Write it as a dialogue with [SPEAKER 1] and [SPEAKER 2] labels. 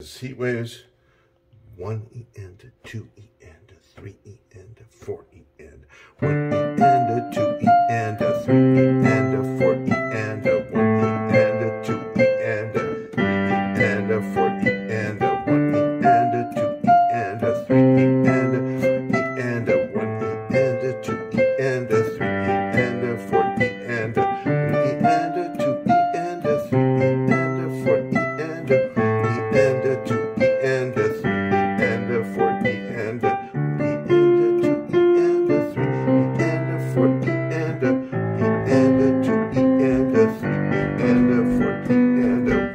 [SPEAKER 1] It's heat waves 1en to 2en to 3en to 4en 1en to 2en to 3E and 4en to 1en to 2en to 3E and 4en to 1en to 2en to three e and 4en to 1en to 2en to 3 for the